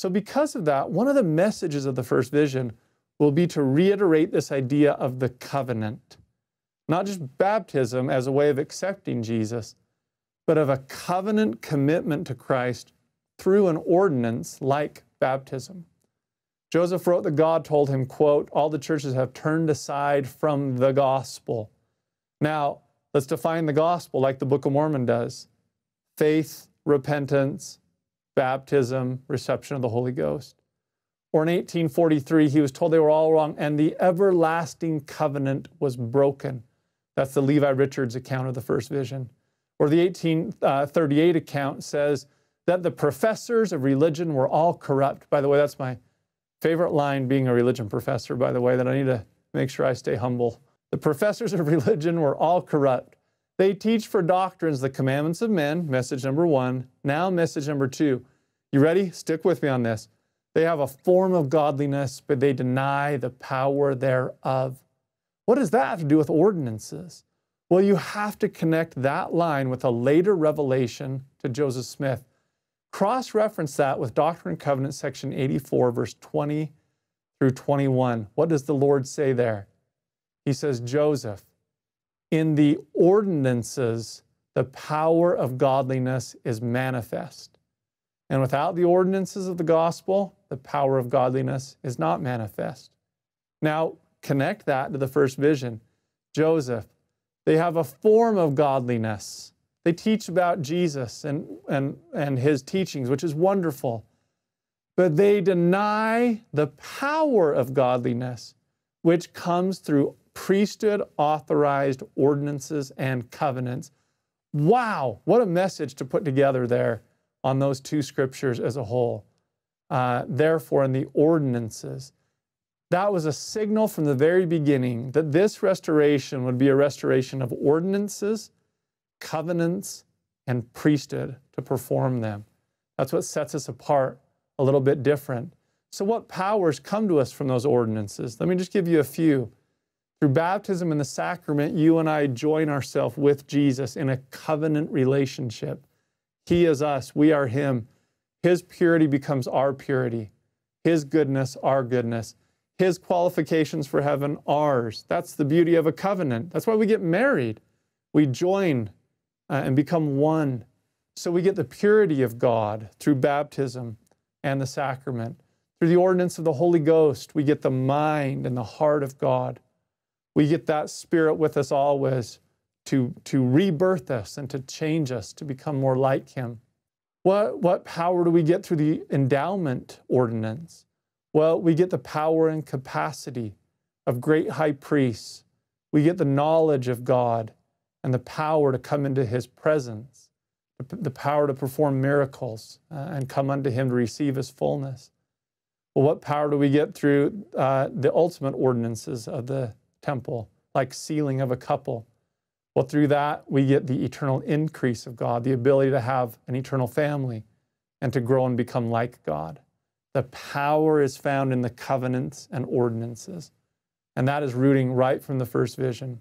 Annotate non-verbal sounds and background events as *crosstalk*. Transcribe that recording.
So, because of that, one of the messages of the first vision will be to reiterate this idea of the covenant. Not just baptism as a way of accepting Jesus, but of a covenant commitment to Christ through an ordinance like baptism. Joseph wrote that God told him, quote, all the churches have turned aside from the gospel. Now, let's define the gospel like the Book of Mormon does. Faith, repentance, baptism, reception of the Holy Ghost. Or in 1843, he was told they were all wrong and the everlasting covenant was broken. That's the Levi Richards account of the first vision. Or the 1838 account says that the professors of religion were all corrupt. By the way, that's my favorite line being a religion professor, by the way, that I need to make sure I stay humble. The professors of *laughs* religion were all corrupt. They teach for doctrines the commandments of men, message number one. Now, message number two. You ready? Stick with me on this. They have a form of godliness, but they deny the power thereof. What does that have to do with ordinances? Well, you have to connect that line with a later revelation to Joseph Smith. Cross reference that with Doctrine and Covenants, section 84, verse 20 through 21. What does the Lord say there? He says, Joseph, in the ordinances, the power of godliness is manifest. And without the ordinances of the gospel, the power of godliness is not manifest. Now, connect that to the first vision. Joseph, they have a form of godliness. They teach about Jesus and, and, and his teachings, which is wonderful. But they deny the power of godliness, which comes through priesthood authorized ordinances and covenants. Wow, what a message to put together there on those two scriptures as a whole. Uh, therefore, in the ordinances, that was a signal from the very beginning that this restoration would be a restoration of ordinances, covenants, and priesthood to perform them. That's what sets us apart a little bit different. So, what powers come to us from those ordinances? Let me just give you a few. Through baptism and the sacrament, you and I join ourselves with Jesus in a covenant relationship. He is us, we are Him. His purity becomes our purity, His goodness, our goodness. His qualifications for heaven, ours. That's the beauty of a covenant. That's why we get married. We join uh, and become one. So we get the purity of God through baptism and the sacrament. Through the ordinance of the Holy Ghost, we get the mind and the heart of God. We get that Spirit with us always to, to rebirth us and to change us to become more like Him. What, what power do we get through the endowment ordinance? Well, we get the power and capacity of great high priests. We get the knowledge of God and the power to come into His presence, the power to perform miracles uh, and come unto Him to receive His fullness. Well, what power do we get through uh, the ultimate ordinances of the temple, like sealing of a couple? Well, through that, we get the eternal increase of God, the ability to have an eternal family and to grow and become like God. The power is found in the covenants and ordinances. And that is rooting right from the first vision.